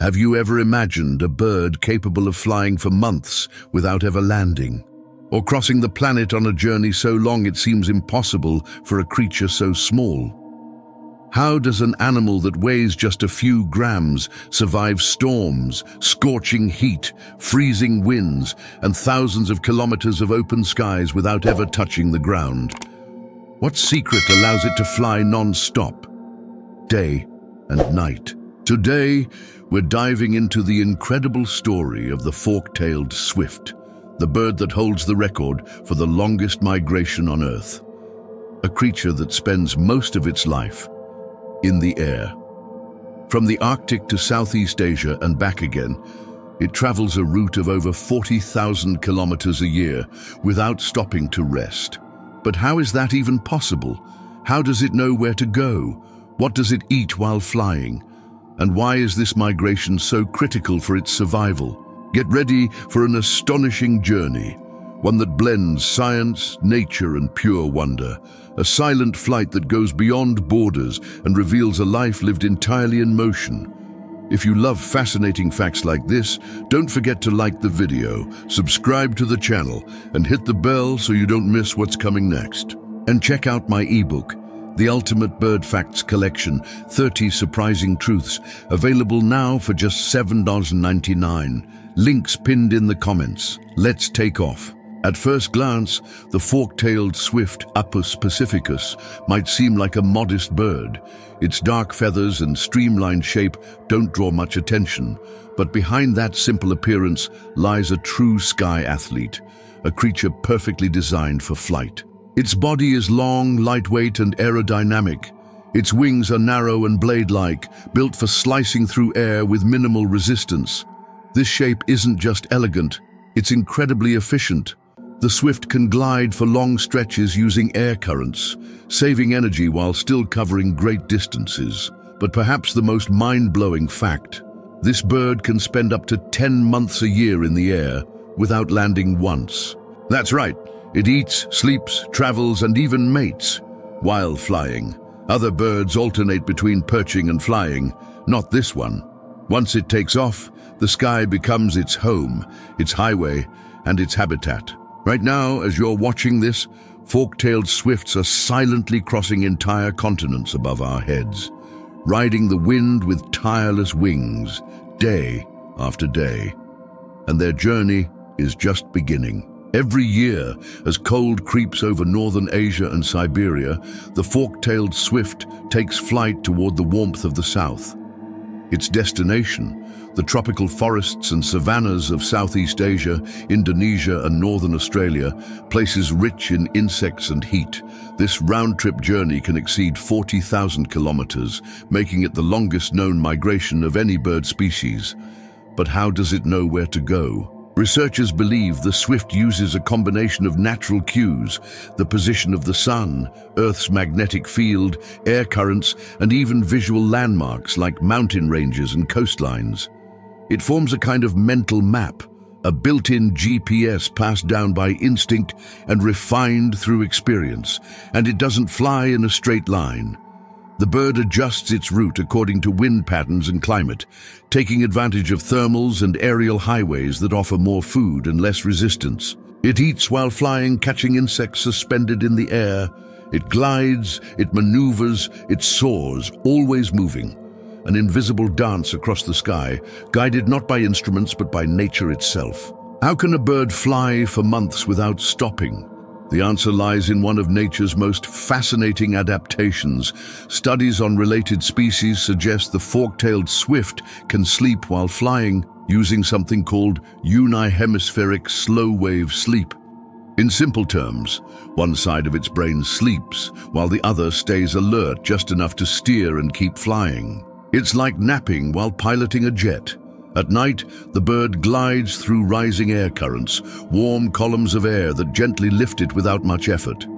Have you ever imagined a bird capable of flying for months without ever landing? Or crossing the planet on a journey so long it seems impossible for a creature so small? How does an animal that weighs just a few grams survive storms, scorching heat, freezing winds, and thousands of kilometers of open skies without ever touching the ground? What secret allows it to fly non-stop, day and night? Today, we're diving into the incredible story of the fork-tailed swift, the bird that holds the record for the longest migration on Earth. A creature that spends most of its life in the air. From the Arctic to Southeast Asia and back again, it travels a route of over 40,000 kilometers a year without stopping to rest. But how is that even possible? How does it know where to go? What does it eat while flying? And why is this migration so critical for its survival? Get ready for an astonishing journey, one that blends science, nature and pure wonder, a silent flight that goes beyond borders and reveals a life lived entirely in motion. If you love fascinating facts like this, don't forget to like the video, subscribe to the channel, and hit the bell so you don't miss what's coming next. And check out my ebook, the Ultimate Bird Facts Collection, 30 Surprising Truths, available now for just $7.99. Links pinned in the comments. Let's take off. At first glance, the fork-tailed swift Apus pacificus might seem like a modest bird. Its dark feathers and streamlined shape don't draw much attention, but behind that simple appearance lies a true sky athlete, a creature perfectly designed for flight. Its body is long, lightweight and aerodynamic. Its wings are narrow and blade-like, built for slicing through air with minimal resistance. This shape isn't just elegant, it's incredibly efficient. The Swift can glide for long stretches using air currents, saving energy while still covering great distances. But perhaps the most mind-blowing fact, this bird can spend up to 10 months a year in the air without landing once. That's right, it eats, sleeps, travels, and even mates while flying. Other birds alternate between perching and flying, not this one. Once it takes off, the sky becomes its home, its highway, and its habitat. Right now, as you're watching this, fork-tailed swifts are silently crossing entire continents above our heads, riding the wind with tireless wings, day after day. And their journey is just beginning. Every year, as cold creeps over northern Asia and Siberia, the fork-tailed swift takes flight toward the warmth of the south. Its destination, the tropical forests and savannas of Southeast Asia, Indonesia and northern Australia, places rich in insects and heat. This round-trip journey can exceed 40,000 kilometers, making it the longest known migration of any bird species. But how does it know where to go? Researchers believe the Swift uses a combination of natural cues, the position of the sun, Earth's magnetic field, air currents, and even visual landmarks like mountain ranges and coastlines. It forms a kind of mental map, a built-in GPS passed down by instinct and refined through experience, and it doesn't fly in a straight line. The bird adjusts its route according to wind patterns and climate, taking advantage of thermals and aerial highways that offer more food and less resistance. It eats while flying, catching insects suspended in the air. It glides, it maneuvers, it soars, always moving. An invisible dance across the sky, guided not by instruments but by nature itself. How can a bird fly for months without stopping? The answer lies in one of nature's most fascinating adaptations. Studies on related species suggest the fork-tailed swift can sleep while flying using something called unihemispheric slow-wave sleep. In simple terms, one side of its brain sleeps while the other stays alert just enough to steer and keep flying. It's like napping while piloting a jet. At night, the bird glides through rising air currents, warm columns of air that gently lift it without much effort.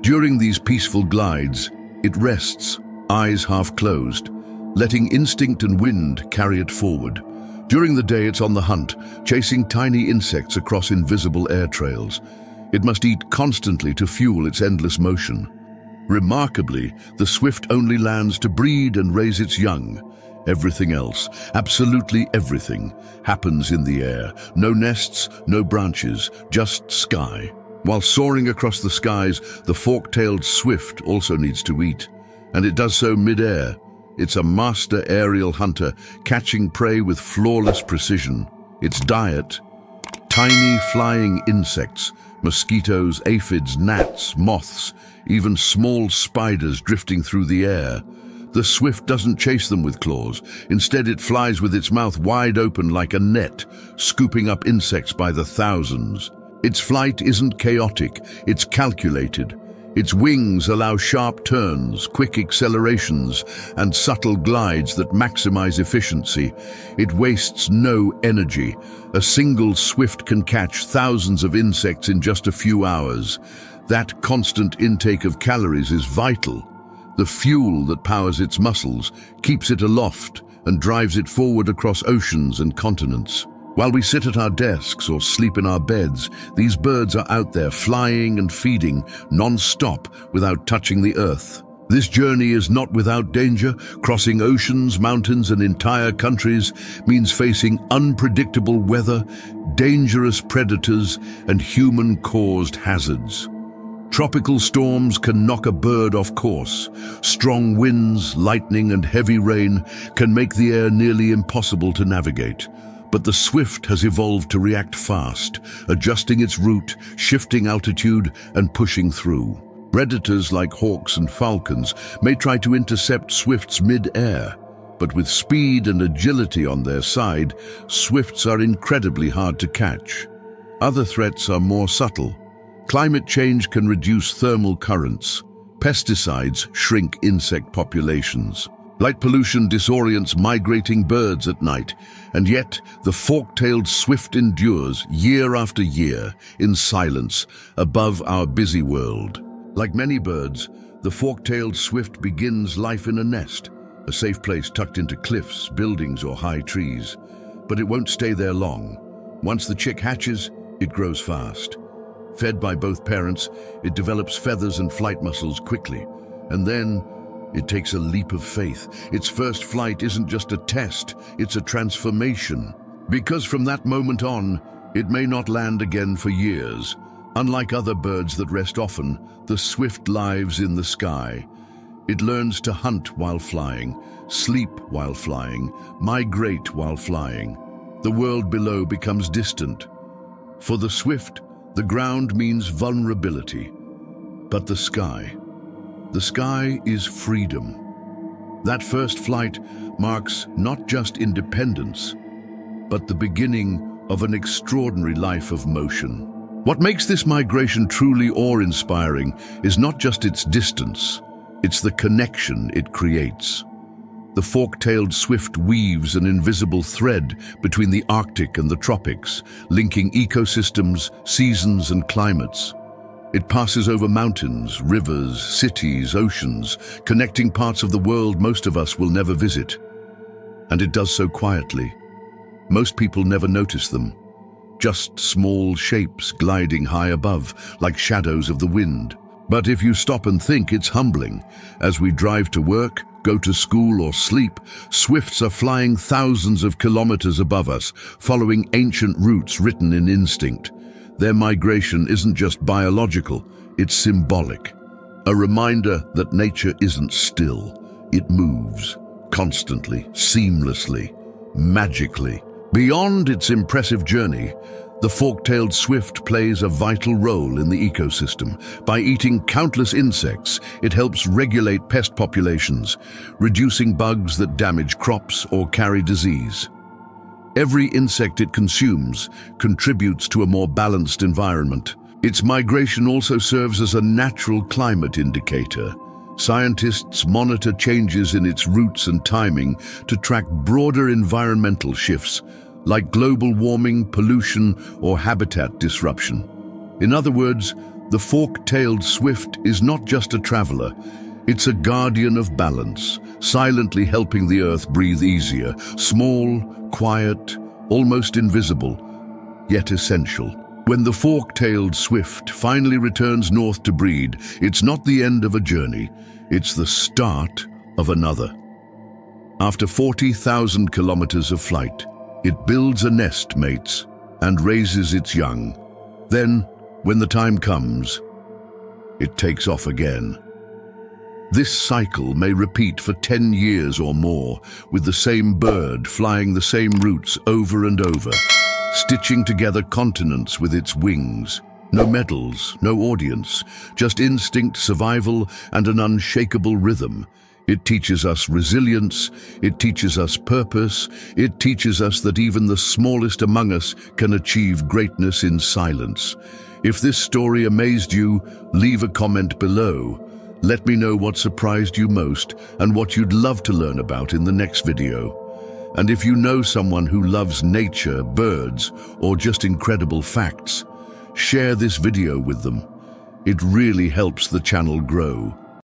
During these peaceful glides, it rests, eyes half closed, letting instinct and wind carry it forward. During the day, it's on the hunt, chasing tiny insects across invisible air trails. It must eat constantly to fuel its endless motion. Remarkably, the swift only lands to breed and raise its young, Everything else, absolutely everything, happens in the air. No nests, no branches, just sky. While soaring across the skies, the fork-tailed swift also needs to eat. And it does so mid-air. It's a master aerial hunter, catching prey with flawless precision. Its diet, tiny flying insects, mosquitoes, aphids, gnats, moths, even small spiders drifting through the air. The swift doesn't chase them with claws. Instead, it flies with its mouth wide open like a net, scooping up insects by the thousands. Its flight isn't chaotic, it's calculated. Its wings allow sharp turns, quick accelerations, and subtle glides that maximize efficiency. It wastes no energy. A single swift can catch thousands of insects in just a few hours. That constant intake of calories is vital. The fuel that powers its muscles keeps it aloft and drives it forward across oceans and continents. While we sit at our desks or sleep in our beds, these birds are out there flying and feeding non-stop without touching the earth. This journey is not without danger. Crossing oceans, mountains and entire countries means facing unpredictable weather, dangerous predators and human-caused hazards. Tropical storms can knock a bird off course. Strong winds, lightning and heavy rain can make the air nearly impossible to navigate. But the swift has evolved to react fast, adjusting its route, shifting altitude and pushing through. Predators like hawks and falcons may try to intercept swifts mid-air, but with speed and agility on their side, swifts are incredibly hard to catch. Other threats are more subtle, Climate change can reduce thermal currents. Pesticides shrink insect populations. Light pollution disorients migrating birds at night, and yet the fork-tailed swift endures year after year in silence above our busy world. Like many birds, the fork-tailed swift begins life in a nest, a safe place tucked into cliffs, buildings or high trees. But it won't stay there long. Once the chick hatches, it grows fast. Fed by both parents, it develops feathers and flight muscles quickly. And then it takes a leap of faith. Its first flight isn't just a test, it's a transformation. Because from that moment on, it may not land again for years. Unlike other birds that rest often, the swift lives in the sky. It learns to hunt while flying, sleep while flying, migrate while flying. The world below becomes distant. For the swift, the ground means vulnerability, but the sky. The sky is freedom. That first flight marks not just independence, but the beginning of an extraordinary life of motion. What makes this migration truly awe-inspiring is not just its distance, it's the connection it creates. The fork-tailed swift weaves an invisible thread between the Arctic and the tropics, linking ecosystems, seasons and climates. It passes over mountains, rivers, cities, oceans, connecting parts of the world most of us will never visit. And it does so quietly. Most people never notice them. Just small shapes gliding high above, like shadows of the wind. But if you stop and think, it's humbling. As we drive to work, go to school or sleep, swifts are flying thousands of kilometers above us, following ancient routes written in instinct. Their migration isn't just biological, it's symbolic. A reminder that nature isn't still. It moves, constantly, seamlessly, magically. Beyond its impressive journey, the fork-tailed swift plays a vital role in the ecosystem. By eating countless insects, it helps regulate pest populations, reducing bugs that damage crops or carry disease. Every insect it consumes contributes to a more balanced environment. Its migration also serves as a natural climate indicator. Scientists monitor changes in its routes and timing to track broader environmental shifts like global warming, pollution, or habitat disruption. In other words, the fork-tailed swift is not just a traveler, it's a guardian of balance, silently helping the earth breathe easier, small, quiet, almost invisible, yet essential. When the fork-tailed swift finally returns north to breed, it's not the end of a journey, it's the start of another. After 40,000 kilometers of flight, it builds a nest, mates, and raises its young. Then, when the time comes, it takes off again. This cycle may repeat for 10 years or more, with the same bird flying the same routes over and over, stitching together continents with its wings. No medals, no audience, just instinct, survival, and an unshakable rhythm. It teaches us resilience, it teaches us purpose, it teaches us that even the smallest among us can achieve greatness in silence. If this story amazed you, leave a comment below. Let me know what surprised you most and what you'd love to learn about in the next video. And if you know someone who loves nature, birds, or just incredible facts, share this video with them. It really helps the channel grow.